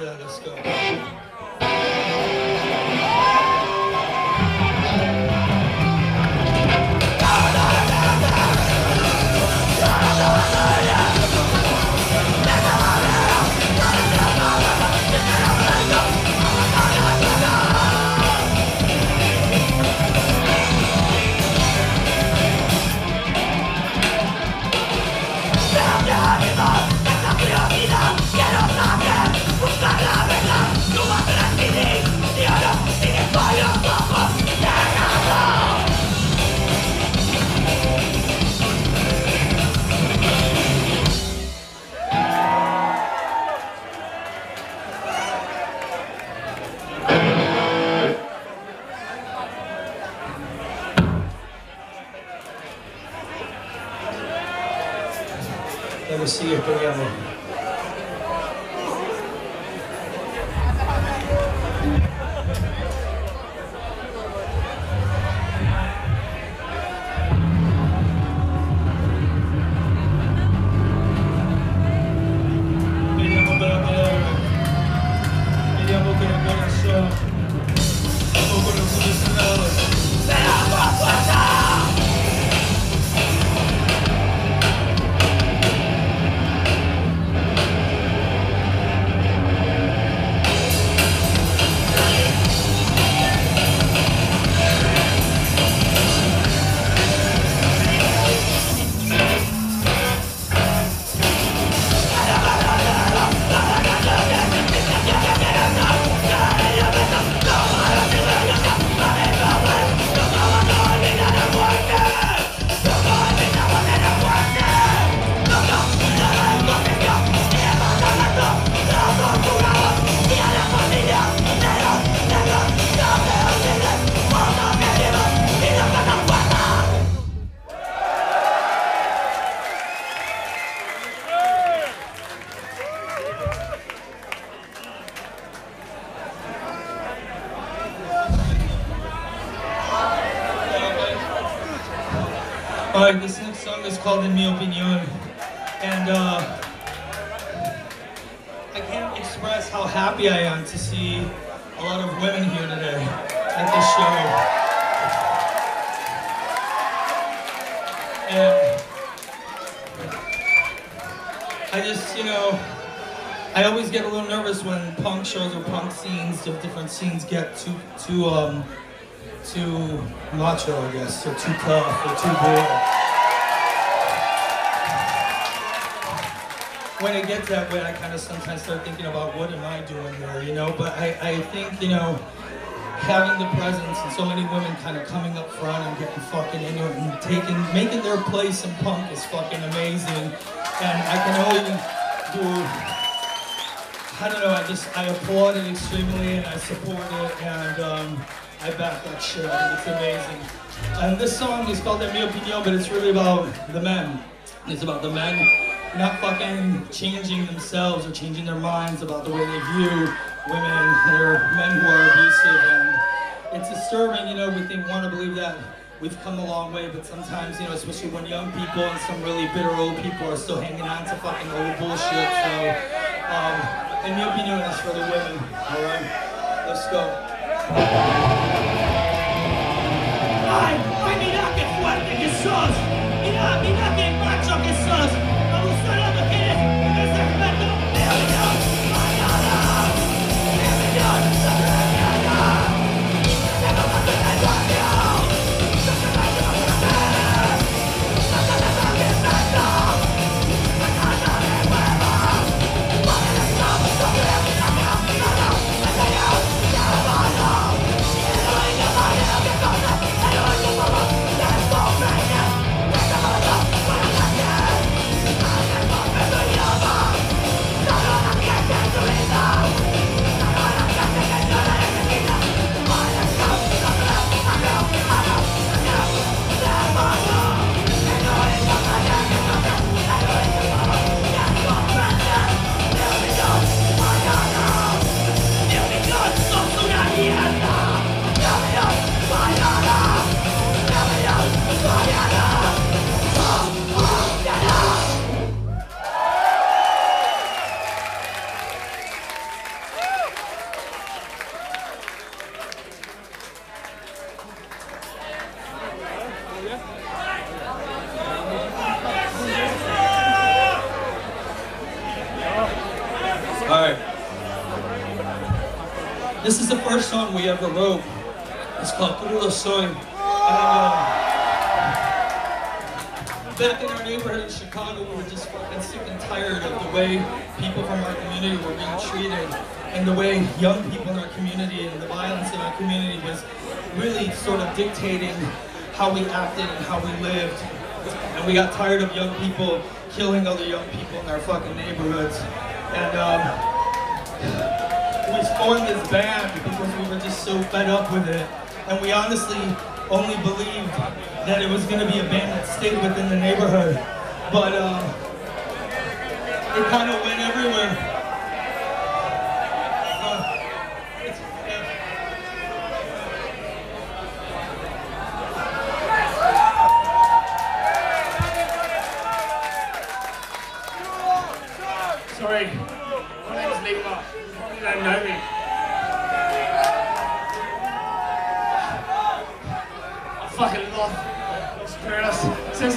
that. Let's go. Let me see All right, this next song is called En Mi Opinion. And uh, I can't express how happy I am to see a lot of women here today at this show. And I just, you know, I always get a little nervous when punk shows or punk scenes of different scenes get too, too, um, too macho, I guess, or too tough, or too bold. When it gets that way, I kind of sometimes start thinking about what am I doing here, you know? But I, I think, you know, having the presence and so many women kind of coming up front and getting fucking into it and taking, making their place in punk is fucking amazing. And I can only do I don't know, I just, I applaud it extremely and I support it and um, I back that shit. It's amazing. And this song is called Mi Opinion, but it's really about the men. It's about the men not fucking changing themselves or changing their minds about the way they view women or men who are abusive. And it's disturbing, you know, we think, want to believe that we've come a long way, but sometimes, you know, especially when young people and some really bitter old people are still hanging on to fucking old bullshit. So, um, en mi opinion, it's for the women. All right, let's go. Alright. This is the first song we ever wrote. It's called Crudo Soy. Uh, back in our neighborhood in Chicago, we were just fucking sick and tired of the way people from our community were being treated and the way young people in our community and the violence in our community was really sort of dictating how we acted and how we lived. And we got tired of young people killing other young people in our fucking neighborhoods. And um, we formed this band because we were just so fed up with it. And we honestly only believed that it was going to be a band that stayed within the neighborhood. But um, it kind of went everywhere. Uh, it's- yeah. Sorry, my name's Nima. You don't know me. I fucking love Los Perros. Since